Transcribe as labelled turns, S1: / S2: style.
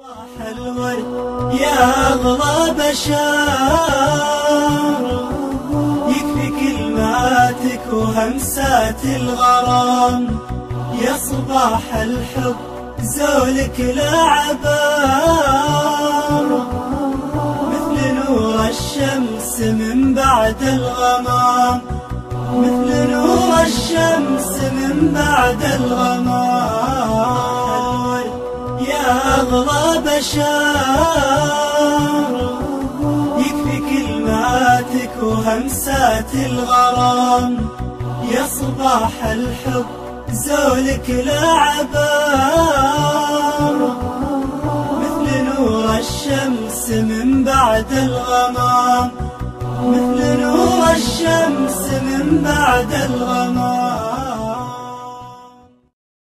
S1: الورد يا أغلى بشار يكفي كلماتك وهمسات الغرام. يا صباح الحب زولك لا عبار مثل نور الشمس من بعد الغمام. مثل نور الشمس من بعد الغمام. أغلى بشار يكفي كلماتك وهمسات الغرام. يا صباح الحب زولك لا عبار مثل نور الشمس من بعد الغمام. مثل نور الشمس من بعد الغمام.